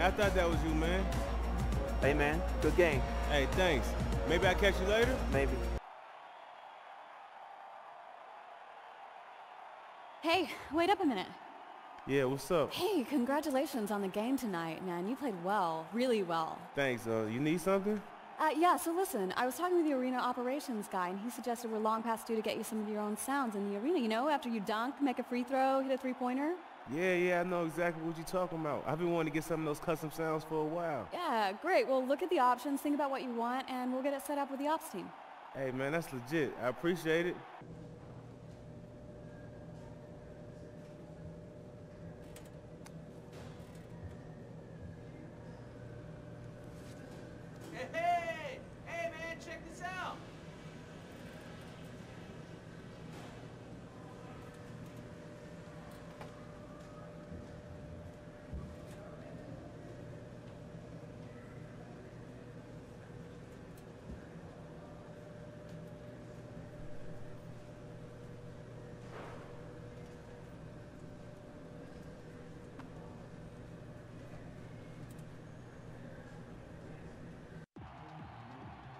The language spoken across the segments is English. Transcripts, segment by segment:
I thought that was you, man. Hey, man, good game. Hey, thanks. Maybe I'll catch you later? Maybe. Hey, wait up a minute. Yeah, what's up? Hey, congratulations on the game tonight, man. You played well, really well. Thanks. Uh, you need something? Uh, yeah, so listen, I was talking with the arena operations guy, and he suggested we're long past due to get you some of your own sounds in the arena. You know, after you dunk, make a free throw, hit a three-pointer. Yeah, yeah, I know exactly what you're talking about. I've been wanting to get some of those custom sounds for a while. Yeah, great. Well, look at the options, think about what you want, and we'll get it set up with the ops team. Hey, man, that's legit. I appreciate it. Hey, hey, man, check this out.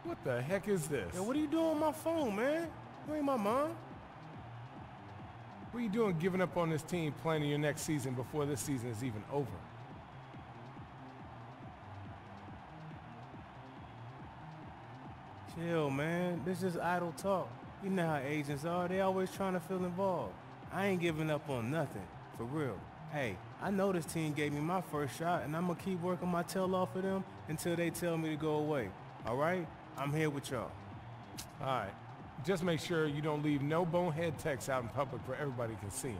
What the heck is this? Yo, what are you doing on my phone, man? You ain't my mom. What are you doing giving up on this team planning your next season before this season is even over? Chill, man. This is idle talk. You know how agents are. They always trying to feel involved. I ain't giving up on nothing. For real. Hey, I know this team gave me my first shot, and I'm going to keep working my tail off of them until they tell me to go away. All right? I'm here with y'all. All right. Just make sure you don't leave no bonehead texts out in public where everybody can see them.